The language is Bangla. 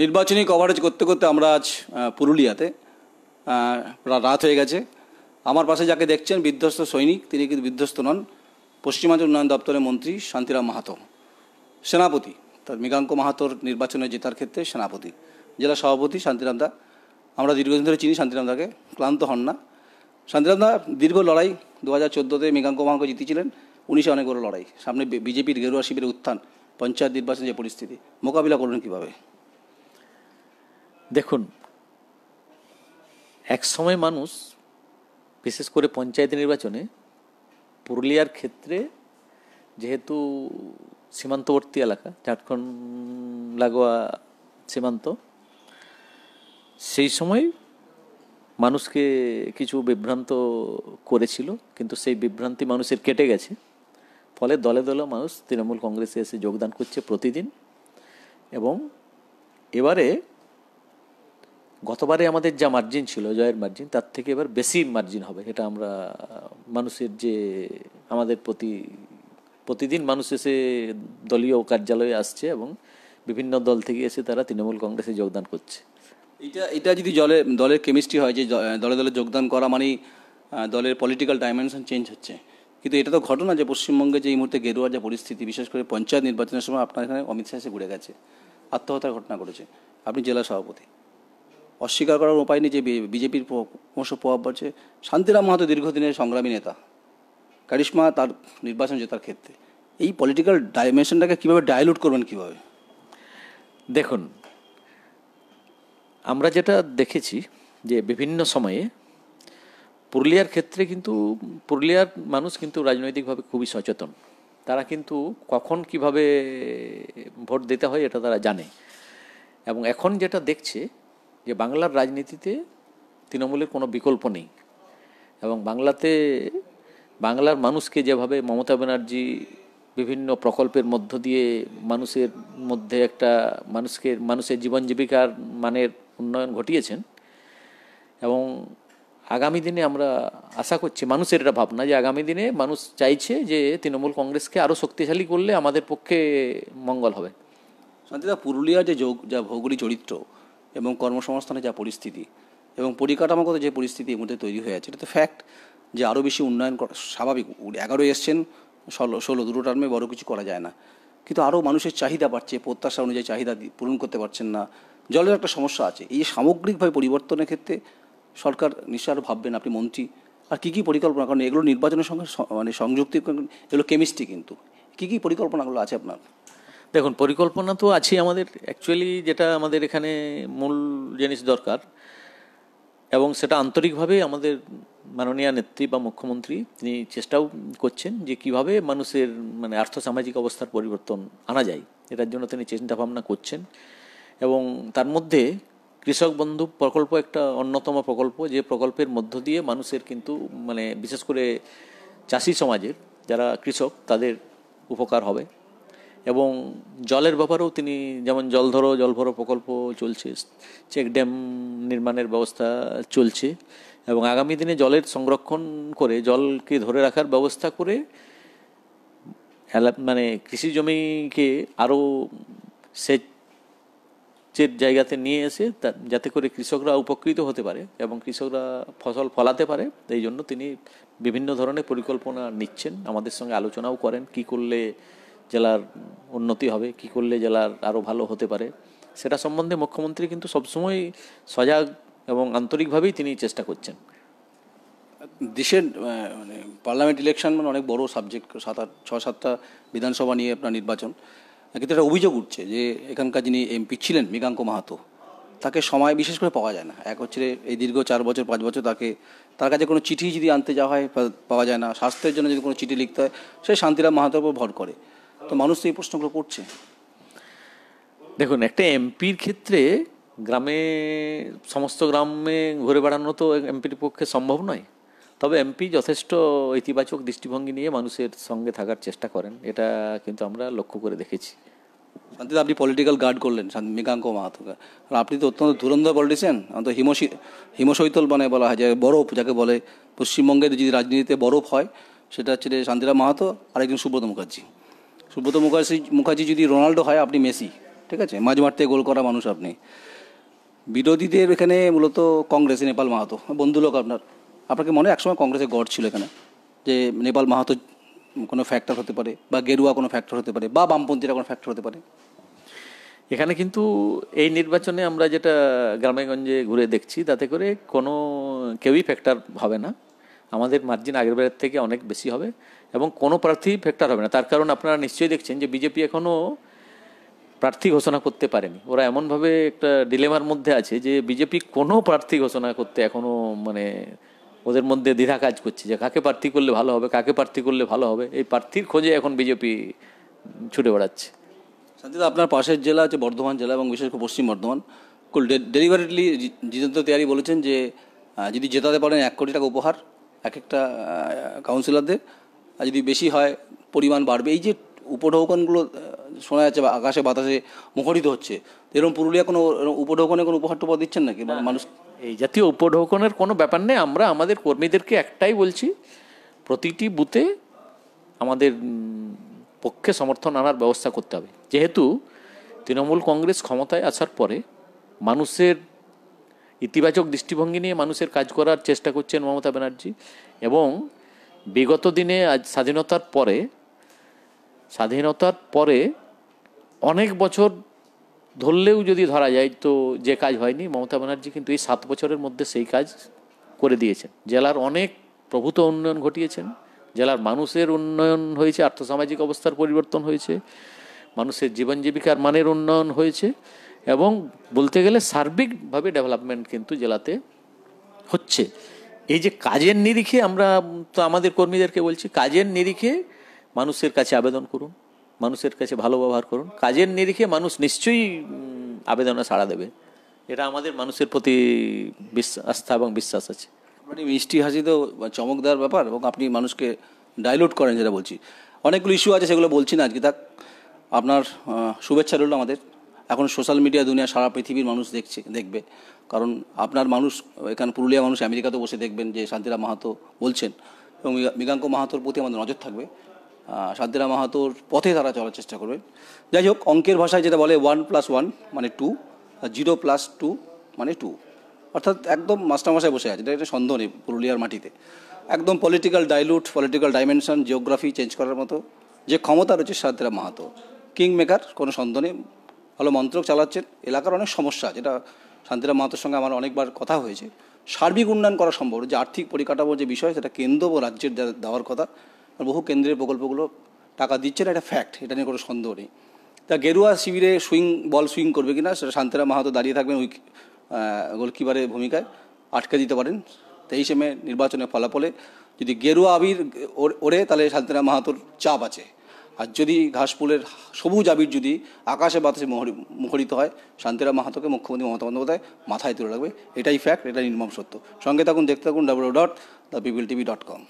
নির্বাচনী কভারেজ করতে করতে আমরা আজ পুরুলিয়াতে রাত হয়ে গেছে। আমার পাশে যাকে দেখছেন বিধ্বস্ত সৈনিক, তিনি কিন্তু বিধ্বস্ত নন। পশ্চিমাঞ্চল উন্নয়ন দপ্তরের মন্ত্রী শান্তিরাম মাহাতো। সেনাপতি, তার মৃগাঙ্ক মাহাতোর নির্বাচনে জেতার ক্ষেত্রে সেনাপতি। জেলা সভাপতি শান্তিরাম দা। আমরা দীর্ঘদিন ধরে চিনি শান্তিরাম দাকে, ক্লান্ত হন না। শান্তিরাম দা, দীর্ঘ লড়াই, দু হাজার চোদ্দোতে মৃগাঙ্ক মাহাঙ্ক জিতেছিলেন, উনিশে অনেক বড় লড়াই। সামনে বিজেপির গেরুয়া শিবিরের উত্থান, পঞ্চায়েত নির্বাচনের যে পরিস্থিতি, মোকাবিলা করবেন কীভাবে? দেখুন, এক সময় মানুষ, বিশেষ করে পঞ্চায়েত নির্বাচনে, পুরুলিয়ার ক্ষেত্রে যেহেতু সীমান্তবর্তী এলাকা, ঝাড়খণ্ড, লাগোয়া সীমান্ত, সেই সময় মানুষকে কিছু বিভ্রান্ত করেছিল, কিন্তু সেই বিভ্রান্তি মানুষের কেটে গেছে। ফলে দলে দলে মানুষ তৃণমূল কংগ্রেসে এসে যোগদান করছে প্রতিদিন এবং এবারে গতবারে আমাদের যা মার্জিন ছিল জয়ের মার্জিন তার থেকে এবার বেশি মার্জিন হবে। এটা আমরা মানুষের যে আমাদের প্রতি প্রতিদিন মানুষ এসে দলীয় কার্যালয়ে আসছে এবং বিভিন্ন দল থেকে এসে তারা তৃণমূল কংগ্রেসে যোগদান করছে। এটা এটা যদি দলে দলের কেমিস্ট্রি হয় যে দলে দলে যোগদান করা আহ, দলের পলিটিক্যাল ডাইমেনশন চেঞ্জ হচ্ছে। কিন্তু এটা তো ঘটনা যে পশ্চিমবঙ্গে যে এই মুহূর্তে গেরুয়ার যে পরিস্থিতি বিশেষ করে পঞ্চায়েত নির্বাচনের সময় আপনার এখানে অমিত শাহ এসে ঘুরে গেছে। আত্মহত্যার ঘটনা ঘটেছে। আপনি জেলা সভাপতি। অস্বীকার করার উপায় নেই যে বিজেপির প্র- ক্রমশ প্রভাব বাড়ছে। শান্তিরাম মাহাতো দীর্ঘদিনের সংগ্রামী নেতা। কারিশ্মা তার নির্বাচন জেতার ক্ষেত্রে। এই পলিটিক্যাল ডাইমেনশনটাকে কীভাবে ডাইলুট করবেন কীভাবে? দেখুন, আমরা যেটা দেখেছি যে বিভিন্ন সময়ে পুরুলিয়ার ক্ষেত্রে কিন্তু পুরুলিয়ার মানুষ কিন্তু রাজনৈতিকভাবে খুবই সচেতন। তারা কিন্তু কখন কীভাবে ভোট দিতে হয় এটা তারা জানে। এবং এখন যেটা দেখছে যে বাংলার রাজনীতিতে তৃণমূলের কোনো বিকল্প নেই। এবং বাংলাতে বাংলার মানুষকে যেভাবে মমতা ব্যানার্জি বিভিন্ন প্রকল্পের মধ্য দিয়ে মানুষের মধ্যে একটা মানুষকে, মানুষের জীবন জীবিকার মানের উন্নয়ন ঘটিয়েছেন, এবং আগামী দিনে আমরা আশা করছি, মানুষের এটা ভাবনা যে আগামী দিনে মানুষ চাইছে যে তৃণমূল কংগ্রেসকে আরও শক্তিশালী করলে আমাদের পক্ষে মঙ্গল হবে। শান্তিদা পুরুলিয়ার যে যোগ যা ভৌগোলিক চরিত্র এবং কর্মসংস্থানের যা পরিস্থিতি এবং পরিকাঠামোগত যে পরিস্থিতি এর মধ্যে তৈরি হয়ে আছে। এটা তো ফ্যাক্ট যে আরও বেশি উন্নয়ন স্বাভাবিক। এগারোই এসছেন, ষোলো ষোলো দুটো টার্মে বড় কিছু করা যায় না। কিন্তু আরও মানুষের চাহিদা বাড়ছে, প্রত্যাশা অনুযায়ী চাহিদা পূরণ করতে পারছেন না। জলের একটা সমস্যা আছে। এই সামগ্রিকভাবে পরিবর্তনের ক্ষেত্রে সরকার নিশ্চয় আরও ভাববেন আপনি মন্ত্রী। আর কী কী পরিকল্পনা কারণ এগুলো নির্বাচনের সঙ্গে মানে সংযুক্তি এগুলো কেমিস্ট্রি কিন্তু। কী কী পরিকল্পনাগুলো আছে আপনার? দেখুন, পরিকল্পনা তো আছে আমাদের। অ্যাকচুয়ালি যেটা আমাদের এখানে মূল জিনিস দরকার, এবং সেটা আন্তরিকভাবে আমাদের মাননীয় নেত্রী বা মুখ্যমন্ত্রী তিনি চেষ্টাও করছেন যে কীভাবে মানুষের মানে আর্থসামাজিক অবস্থার পরিবর্তন আনা যায়। এটার জন্য তিনি চিন্তা ভাবনা করছেন। এবং তার মধ্যে কৃষক বন্ধু প্রকল্প একটা অন্যতম প্রকল্প, যে প্রকল্পের মধ্য দিয়ে মানুষের কিন্তু মানে বিশেষ করে চাষি সমাজের যারা কৃষক তাদের উপকার হবে। এবং জলের ব্যাপারেও তিনি যেমন জল ধরো, জল ভরো প্রকল্প চলছে, চেক ড্যাম নির্মাণের ব্যবস্থা চলছে এবং আগামী দিনে জলের সংরক্ষণ করে, জলকে ধরে রাখার ব্যবস্থা করে মানে কৃষি জমিকে আরও সেচের জায়গাতে নিয়ে এসে যাতে করে কৃষকরা উপকৃত হতে পারে এবং কৃষকরা ফসল ফলাতে পারে, এই জন্য তিনি বিভিন্ন ধরনের পরিকল্পনা নিচ্ছেন। আমাদের সঙ্গে আলোচনাও করেন, কি করলে জেলার উন্নতি হবে, কি করলে জেলার আরও ভালো হতে পারে, সেটা সম্বন্ধে মুখ্যমন্ত্রী কিন্তু সবসময় সজাগ এবং আন্তরিকভাবেই তিনি চেষ্টা করছেন। দেশের মানে পার্লামেন্ট ইলেকশন মানে অনেক বড় সাবজেক্ট, সাত আট ছ সাতটা বিধানসভা নিয়ে আপনার নির্বাচন। কিন্তু একটা অভিযোগ উঠছে যে এখানকার যিনি এমপি ছিলেন, মৃগাঙ্ক মাহাতো, তাকে সময় বিশেষ করে পাওয়া যায় না। এক হচ্ছে এই দীর্ঘ চার বছর, পাঁচ বছর তাকে, তার কাছে কোনো চিঠি যদি আনতে যাওয়া হয়, পাওয়া যায় না। স্বাস্থ্যের জন্য যদি কোনো চিঠি লিখতে হয়, সে শান্তিরাম মাহাতোর উপর ভর করে। তো মানুষ তো এই প্রশ্নগুলো করছে। দেখুন একটা এমপির ক্ষেত্রে গ্রামে সমস্ত গ্রামে ঘুরে বেড়ানো তো এমপির পক্ষে সম্ভব নয়। তবে এমপি যথেষ্ট ইতিবাচক দৃষ্টিভঙ্গি নিয়ে মানুষের সঙ্গে থাকার চেষ্টা করেন। এটা কিন্তু আমরা লক্ষ্য করে দেখেছি। শান্তিদা আপনি পলিটিক্যাল গার্ড করলেন শান্ত- মৃগাঙ্ক মাহাতোকে আর আপনি তো অত্যন্ত ধুরন্ধর পলিটিশিয়ান তো হিমশী হিমশৈতল মানে বলা হয় যে বরফ যাকে বলে পশ্চিমবঙ্গের যদি রাজনীতিতে বরফ হয় সেটা হচ্ছে শান্তিরাম মাহাতো আর একজন সুব্রত মুখার্জি। সুব্রত মুখার্জি মুখার্জি যদি রোনাল্ডো হয়, আপনি মেসি, ঠিক আছে? মাঝ মারতে গোল করা মানুষ আপনি। বিরোধীদের এখানে মূলত কংগ্রেস নেপাল মাহাতো। বন্ধু লোক আপনার। আপনাকে মনে একসময় কংগ্রেসের গড় ছিল এখানে? যে নেপাল মাহাতো কোনো ফ্যাক্টর হতে পারে, বা গেরুয়া কোনো ফ্যাক্টর হতে পারে, বা বামপন্থীরা কোনো ফ্যাক্টর হতে পারে? এখানে কিন্তু এই নির্বাচনে আমরা যেটা গ্রামেগঞ্জে ঘুরে দেখছি, তাতে করে কোনো কেউই ফ্যাক্টর হবে না। আমাদের মার্জিন আগের বারের থেকে অনেক বেশি হবে। এবং কোনো প্রার্থী ফ্যাক্টর হবে না। তার কারণ আপনারা নিশ্চয়ই দেখছেন যে বিজেপি এখনও প্রার্থী ঘোষণা করতে পারেনি। ওরা এমনভাবে একটা ডিলেমার মধ্যে আছে যে বিজেপি কোনো প্রার্থী ঘোষণা করতে এখনও মানে ওদের মধ্যে দ্বিধা কাজ করছে যে কাকে প্রার্থী করলে ভালো হবে, কাকে প্রার্থী করলে ভালো হবে। এই প্রার্থীর খোঁজে এখন বিজেপি ছুটে বেড়াচ্ছে। শান্তিদা আপনার পাশের জেলা হচ্ছে বর্ধমান জেলা এবং বিশেষ করে পশ্চিম বর্ধমান। কুল ডেলিভারিটলি জিতেন্দ্র তেয়ারি বলেছেন যে যদি জেতাতে পারেন এক কোটি টাকা উপহার, এক একটা কাউন্সিলরদের আর যদি বেশি হয় পরিমাণ বাড়বে। এই যে উপঢৌকনগুলো শোনা যাচ্ছে বা আকাশে বাতাসে মুখরিত হচ্ছে এরকম পুরুলিয়া কোনো উপঢৌকনে কোনো উপহার দিচ্ছেন নাকি? বা মানুষ এই জাতীয় উপঢৌকনের কোনো ব্যাপার নেই। আমরা আমাদের কর্মীদেরকে একটাই বলছি প্রতিটি বুথে আমাদের পক্ষে সমর্থন আনার ব্যবস্থা করতে হবে। যেহেতু তৃণমূল কংগ্রেস ক্ষমতায় আসার পরে মানুষের ইতিবাচক দৃষ্টিভঙ্গি নিয়ে মানুষের কাজ করার চেষ্টা করছেন মমতা ব্যানার্জি এবং বিগত দিনে আজ স্বাধীনতার পরে স্বাধীনতার পরে অনেক বছর ধরলেও যদি ধরা যায় তো যে কাজ হয়নি, মমতা ব্যানার্জি কিন্তু এই সাত বছরের মধ্যে সেই কাজ করে দিয়েছেন। জেলার অনেক প্রভূত উন্নয়ন ঘটিয়েছেন, জেলার মানুষের উন্নয়ন হয়েছে, আর্থসামাজিক অবস্থার পরিবর্তন হয়েছে, মানুষের জীবন জীবিকার মানের উন্নয়ন হয়েছে এবং বলতে গেলে সার্বিকভাবে ডেভেলপমেন্ট কিন্তু জেলাতে হচ্ছে। এই যে কাজের নিরিখে আমরা, তো আমাদের কর্মীদেরকে বলছি, কাজের নিরিখে মানুষের কাছে আবেদন করুন, মানুষের কাছে ভালো ব্যবহার করুন। কাজের নিরিখে মানুষ নিশ্চয়ই আবেদনে সাড়া দেবে। এটা আমাদের মানুষের প্রতি বিশ্বাস আস্থা এবং বিশ্বাস আছে। মানে মিষ্টি হাসি তো চমকদার ব্যাপার এবং আপনি মানুষকে ডাইলুট করেন যেটা বলছি। অনেকগুলো ইস্যু আছে সেগুলো বলছি না আজকে। থাক আপনার শুভেচ্ছা রইল আমাদের। এখন সোশ্যাল মিডিয়া দুনিয়া সারা পৃথিবীর মানুষ দেখছে, দেখবে। কারণ আপনার মানুষ, এখানে পুরুলিয়া মানুষ আমেরিকাতে বসে দেখবেন যে শান্তিরাম মাহাতো বলছেন। এবং মৃগা- মৃগাঙ্ক মাহাতোর প্রতি আমাদের নজর থাকবে। শান্তিরাম মাহাতোর পথে তারা চলার চেষ্টা করবে। যাই হোক, অঙ্কের ভাষায় যেটা বলে ওয়ান প্লাস ওয়ান মানে টু জিরো প্লাস টু মানে টু অর্থাৎ একদম মাস্টারমশাই বসে আছে, এটা একটা সন্দেহ নেই পুরুলিয়ার মাটিতে। একদম political dilute political dimension geography change করার মতো যে ক্ষমতা রয়েছে সাদ্রা মাহাতো। কিং মেকার কোনো সন্দেহ নেই। ভালো মন্ত্রক চালাচ্ছেন। এলাকার অনেক সমস্যা, যেটা শান্তিরাম মাহাতোর সঙ্গে আমার অনেকবার কথা হয়েছে। সার্বিক উন্নয়ন করা সম্ভব যে আর্থিক পরিকাঠামোর যে বিষয়, সেটা কেন্দ্র ও রাজ্যের দেওয়ার কথা। বহু কেন্দ্রের প্রকল্পগুলো টাকা দিচ্ছে না এটা ফ্যাক্ট এটা নিয়ে কোনো সন্দেহ নেই। তা গেরুয়া শিবিরে সুইং, বল সুইং করবে কিনা, সেটা শান্তিরাম মাহাতো দাঁড়িয়ে থাকবেন উইক গোলকিপারের ভূমিকায়, আটকে দিতে পারেন। তেইশে মে নির্বাচনের ফলাফলে যদি গেরুয়া আবির, ওর- তাহলে শান্তিরাম মাহাতোর চাপ আছে। আর যদি ঘাসফুলের সবুজ আবির যদি আকাশে বাতাসে মুখরিত হয়, শান্তিরাম মাহাতোকে মুখ্যমন্ত্রী মমতা বন্দ্যোপাধ্যায় মাথায় তুলে রাখবে। এটাই ফ্যাক্ট এটাই নির্মম সত্য। সঙ্গে থাকুন, দেখতে থাকুন W dot the people TV dot com